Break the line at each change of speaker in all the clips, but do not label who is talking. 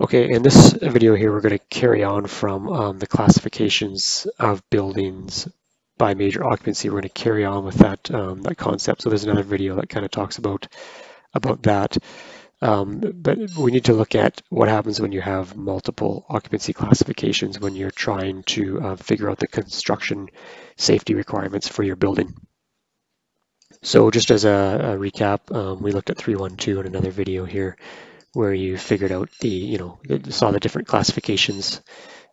Okay, in this video here, we're going to carry on from um, the classifications of buildings by major occupancy. We're going to carry on with that um, that concept. So there's another video that kind of talks about about that. Um, but we need to look at what happens when you have multiple occupancy classifications when you're trying to uh, figure out the construction safety requirements for your building. So just as a, a recap, um, we looked at 312 in another video here where you figured out the, you know, saw the different classifications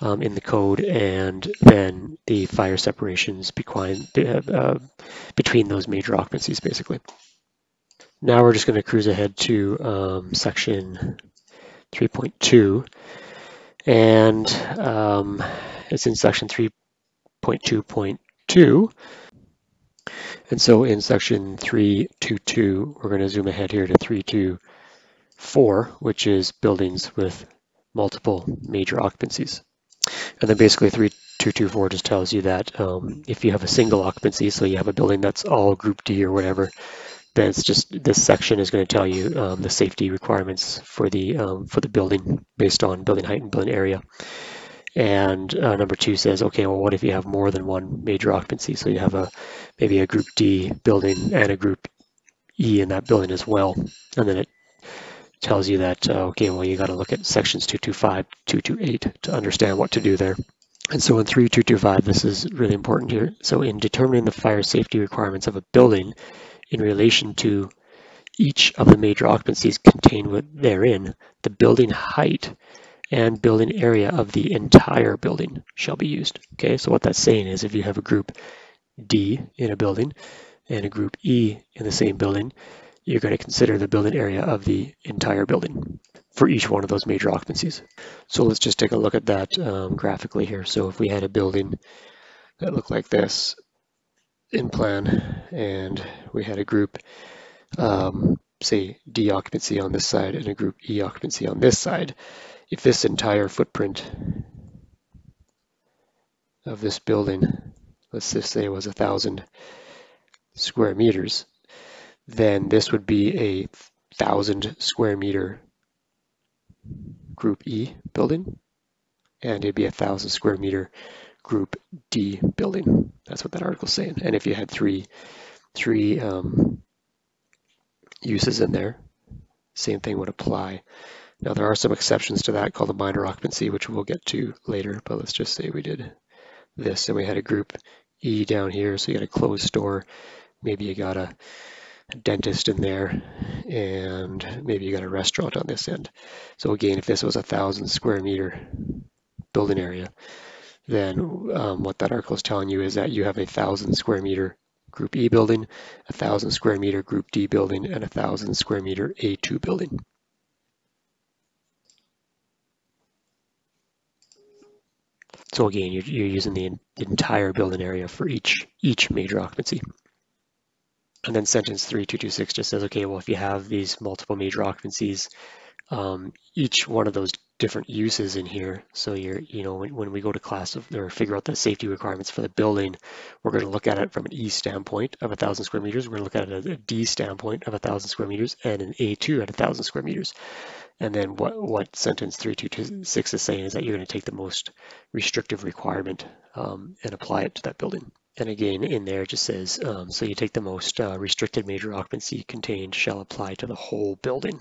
um, in the code and then the fire separations between, uh, between those major occupancies, basically. Now we're just going to cruise ahead to um, section 3.2 and um, it's in section 3.2.2 and so in section 322 we're going to zoom ahead here to 3.2 four, which is buildings with multiple major occupancies. And then basically 3224 just tells you that um, if you have a single occupancy, so you have a building that's all group D or whatever, then it's just this section is going to tell you um, the safety requirements for the um, for the building based on building height and building area. And uh, number two says, okay, well, what if you have more than one major occupancy? So you have a maybe a group D building and a group E in that building as well. And then it tells you that, uh, okay, well, you got to look at sections 225, 228 to understand what to do there. And so in 3225, this is really important here. So in determining the fire safety requirements of a building in relation to each of the major occupancies contained therein, the building height and building area of the entire building shall be used. Okay, so what that's saying is if you have a group D in a building and a group E in the same building, you're going to consider the building area of the entire building for each one of those major occupancies. So let's just take a look at that um, graphically here. So if we had a building that looked like this in plan and we had a group, um, say D occupancy on this side and a group E occupancy on this side, if this entire footprint of this building, let's just say was a thousand square meters, then this would be a thousand square meter group E building and it'd be a thousand square meter group D building. That's what that article's saying. And if you had three three um, uses in there, same thing would apply. Now there are some exceptions to that called the minor occupancy, which we'll get to later, but let's just say we did this and we had a group E down here, so you had a closed store, maybe you got a dentist in there, and maybe you got a restaurant on this end. So again, if this was a thousand square meter building area, then um, what that article is telling you is that you have a thousand square meter group E building, a thousand square meter group D building, and a thousand square meter A2 building. So again, you're, you're using the entire building area for each each major occupancy. And then sentence 3226 just says, okay, well, if you have these multiple major occupancies, um, each one of those different uses in here. So you're, you know, when, when we go to class of, or figure out the safety requirements for the building, we're going to look at it from an E standpoint of a thousand square meters. We're going to look at it at a D standpoint of a thousand square meters and an A2 at a thousand square meters. And then what, what sentence 3226 is saying is that you're going to take the most restrictive requirement um, and apply it to that building. And again, in there it just says, um, so you take the most uh, restricted major occupancy contained shall apply to the whole building.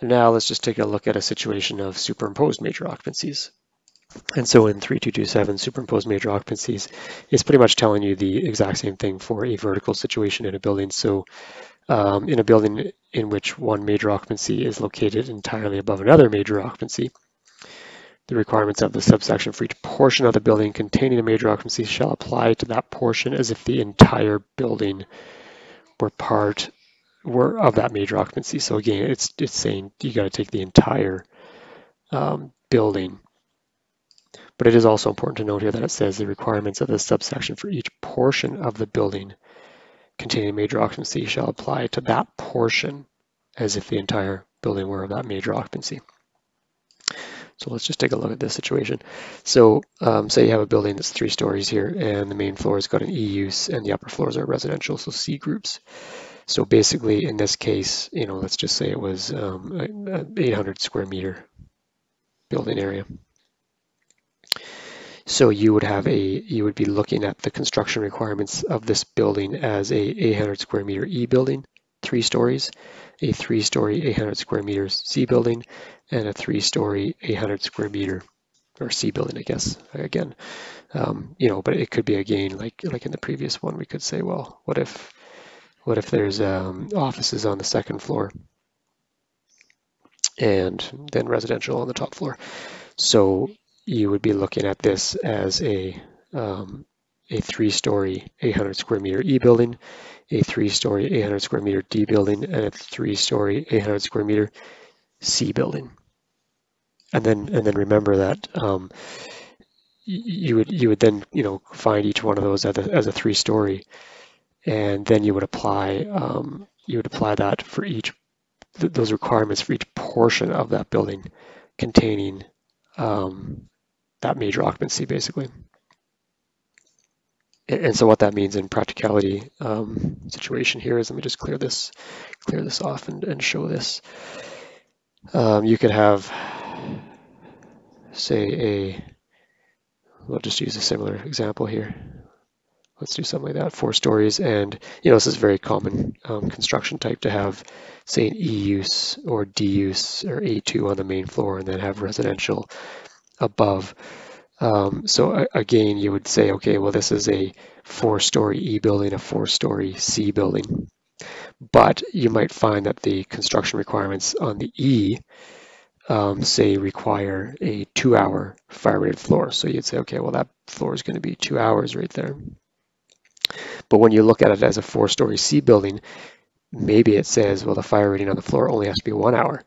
now let's just take a look at a situation of superimposed major occupancies. And so in 3227, superimposed major occupancies is pretty much telling you the exact same thing for a vertical situation in a building. So um, in a building in which one major occupancy is located entirely above another major occupancy, the requirements of the subsection for each portion of the building containing a major occupancy shall apply to that portion as if the entire building were part were of that major occupancy. So again, it's it's saying you got to take the entire um, building. But it is also important to note here that it says the requirements of the subsection for each portion of the building containing a major occupancy shall apply to that portion as if the entire building were of that major occupancy. So let's just take a look at this situation. So um, say you have a building that's three stories here and the main floor has got an E use and the upper floors are residential, so C groups. So basically, in this case, you know, let's just say it was um, 800 square meter building area. So you would have a, you would be looking at the construction requirements of this building as a 800 square meter E building, three stories, a three-story 800 square meter C building, and a three-story 800 square meter or C building, I guess. Again, um, you know, but it could be again like like in the previous one, we could say, well, what if what if there's um, offices on the second floor and then residential on the top floor? So you would be looking at this as a um, a three-story 800 square meter E building, a three-story 800 square meter D building, and a three-story 800 square meter C building. And then and then remember that um, you would you would then you know find each one of those as a, as a three-story, and then you would apply um, you would apply that for each th those requirements for each portion of that building containing um, that major occupancy basically. And so what that means in practicality um, situation here is, let me just clear this, clear this off and, and show this. Um, you could have, say a, we'll just use a similar example here. Let's do something like that, four stories. And, you know, this is very common um, construction type to have, say, an E use or D use or A2 on the main floor and then have residential above. Um, so again, you would say, okay, well, this is a four-story E building, a four-story C building. But you might find that the construction requirements on the E, um, say, require a two-hour fire-rated floor. So you'd say, okay, well, that floor is going to be two hours right there. But when you look at it as a four-story C building, maybe it says, well, the fire rating on the floor only has to be one hour.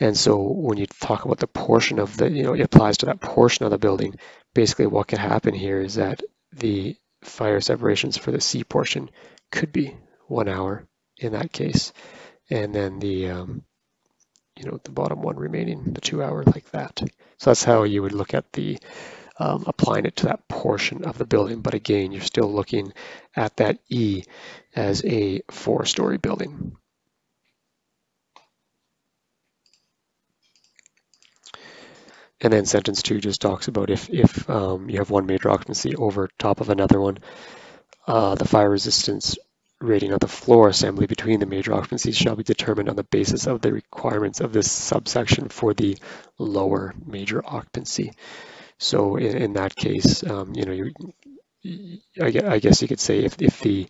And so when you talk about the portion of the, you know, it applies to that portion of the building, basically what could happen here is that the fire separations for the C portion could be one hour in that case. And then the, um, you know, the bottom one remaining the two hour like that. So that's how you would look at the, um, applying it to that portion of the building. But again, you're still looking at that E as a four story building. And then sentence two just talks about if, if um, you have one major occupancy over top of another one, uh, the fire resistance rating of the floor assembly between the major occupancies shall be determined on the basis of the requirements of this subsection for the lower major occupancy. So in, in that case, um, you know, you, I, guess you could say if, if the,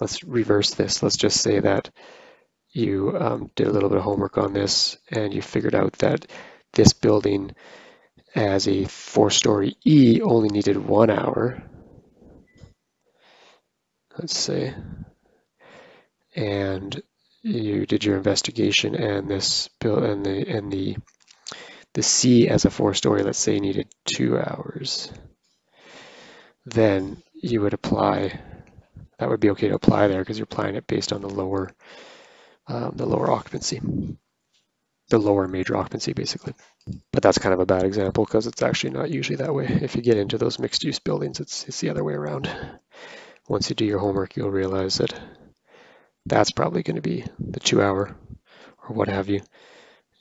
let's reverse this, let's just say that you um, did a little bit of homework on this and you figured out that this building as a four-story E only needed one hour. Let's say, and you did your investigation, and this bill and the and the the C as a four-story, let's say, needed two hours. Then you would apply. That would be okay to apply there because you're applying it based on the lower um, the lower occupancy the lower major occupancy basically. But that's kind of a bad example because it's actually not usually that way. If you get into those mixed use buildings, it's, it's the other way around. Once you do your homework, you'll realize that that's probably going to be the two hour or what have you.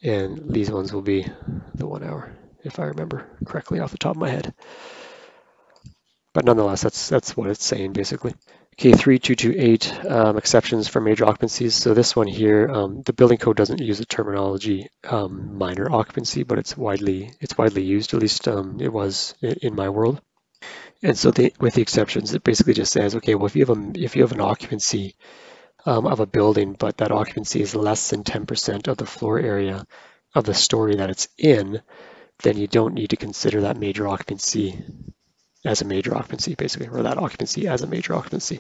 And these ones will be the one hour, if I remember correctly off the top of my head. But nonetheless, that's that's what it's saying basically. K3228 um, exceptions for major occupancies. So this one here, um, the building code doesn't use the terminology um, minor occupancy, but it's widely it's widely used. At least um, it was in, my world. And so the, with the exceptions, it basically just says, okay, well if you have a if you have an occupancy um, of a building, but that occupancy is less than 10% of the floor area of the story that it's in, then you don't need to consider that major occupancy as a major occupancy, basically, or that occupancy as a major occupancy.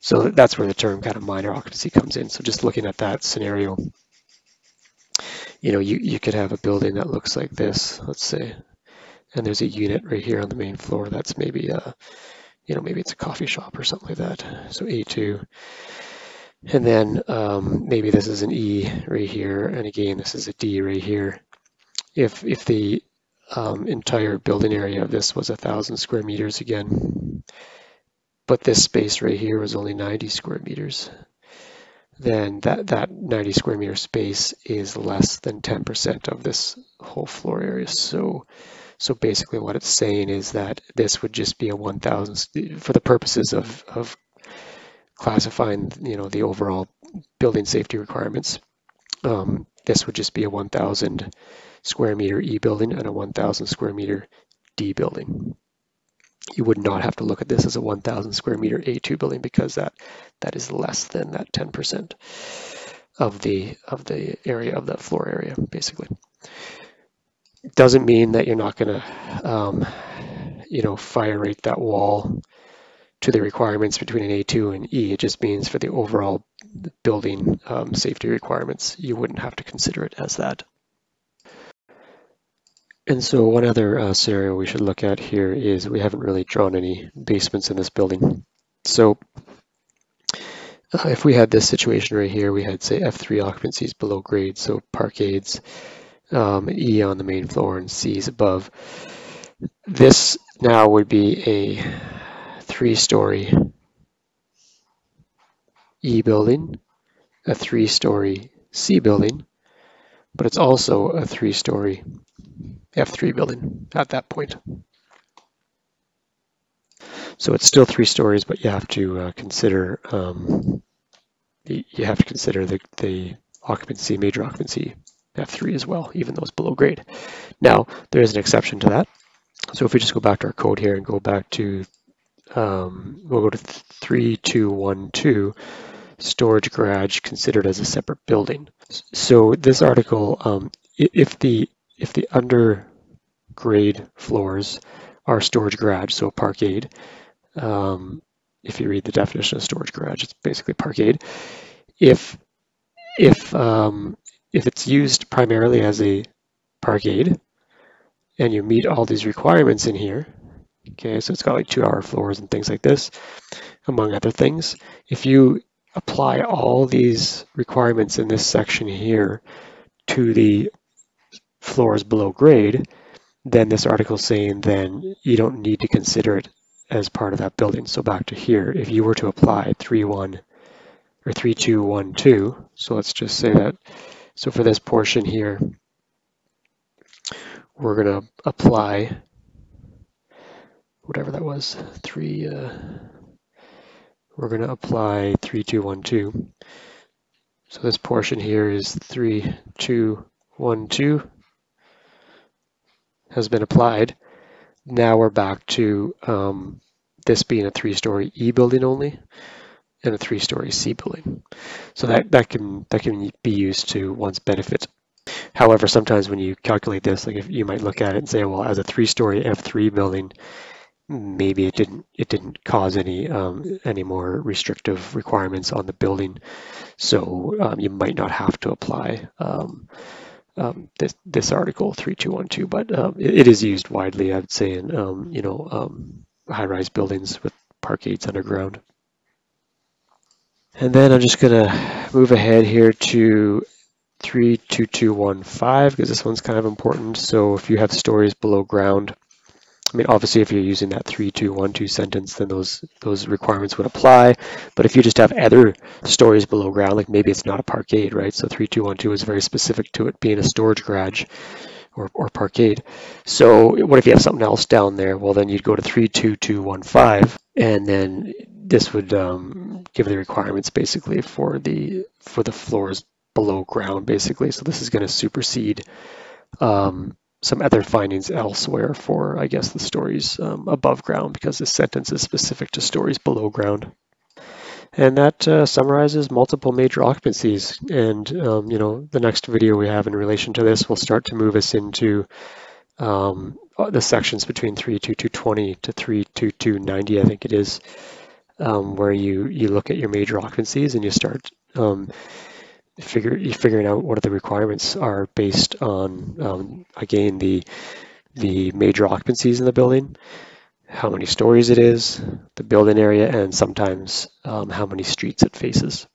So that's where the term kind of minor occupancy comes in. So just looking at that scenario, you know, you, you could have a building that looks like this, let's say, and there's a unit right here on the main floor that's maybe, a, you know, maybe it's a coffee shop or something like that. So A2. And then um, maybe this is an E right here, and again, this is a D right here. If, if the um, entire building area of this was a thousand square meters again. But this space right here was only 90 square meters. then that, that 90 square meter space is less than 10% of this whole floor area. So, so basically what it's saying is that this would just be a 1,000, for the purposes of, of classifying, you know, the overall building safety requirements, um, this would just be a 1,000 square meter E building and a 1,000 square meter D building you would not have to look at this as a 1,000 square meter A2 building because that that is less than that 10% of the of the area of that floor area, basically. Doesn't mean that you're not going to, um, you know, fire rate that wall to the requirements between an A2 and E. It just means for the overall building um, safety requirements, you wouldn't have to consider it as that. And so one other uh, scenario we should look at here is we haven't really drawn any basements in this building. So uh, if we had this situation right here, we had say F3 occupancies below grade, so parkades, um, E on the main floor and C's above. This now would be a three-story E building, a three-story C building, but it's also a three-story F3 building at that point. So it's still three stories, but you have to uh, consider um, you have to consider the, the occupancy, major occupancy F3 as well, even though it's below grade. Now, there is an exception to that. So if we just go back to our code here and go back to, um, we'll go to 3212, storage garage considered as a separate building. So this article, um, if the if the undergrade floors are storage garage, so a parkade, um, if you read the definition of storage garage, it's basically parkade. If if um, if it's used primarily as a parkade, and you meet all these requirements in here, okay, so it's got like two-hour floors and things like this, among other things. If you apply all these requirements in this section here to the floors below grade, then this article saying then you don't need to consider it as part of that building. So back to here, if you were to apply 3.1 or 3212, so let's just say that, so for this portion here, we're going to apply whatever that was, 3, uh, we're going to apply 3212. So this portion here is 3212 has been applied. Now we're back to um, this being a three-story E building only and a three-story C building. So that, that can that can be used to one's benefit. However, sometimes when you calculate this, like if you might look at it and say, well, as a three-story F3 building, maybe it didn't it didn't cause any um, any more restrictive requirements on the building, so um, you might not have to apply um, um, this this article 3212, but um, it, it is used widely, I would say, in um, you know um, high-rise buildings with parkades underground. And then I'm just gonna move ahead here to 32215 because this one's kind of important. So if you have stories below ground, I mean, obviously, if you're using that 3212 sentence, then those those requirements would apply. But if you just have other stories below ground, like maybe it's not a parkade, right? So 3212 is very specific to it being a storage garage or, or parkade. So what if you have something else down there? Well, then you'd go to 32215, and then this would um, give the requirements basically for the for the floors below ground, basically. So this is going to supersede um, some other findings elsewhere for, I guess, the stories um, above ground because this sentence is specific to stories below ground. And that uh, summarizes multiple major occupancies. And, um, you know, the next video we have in relation to this will start to move us into um, the sections between 32220 to 32290, I think it is, um, where you, you look at your major occupancies and you start um, figure figuring out what the requirements are based on um, again the the major occupancies in the building, how many stories it is, the building area, and sometimes um, how many streets it faces.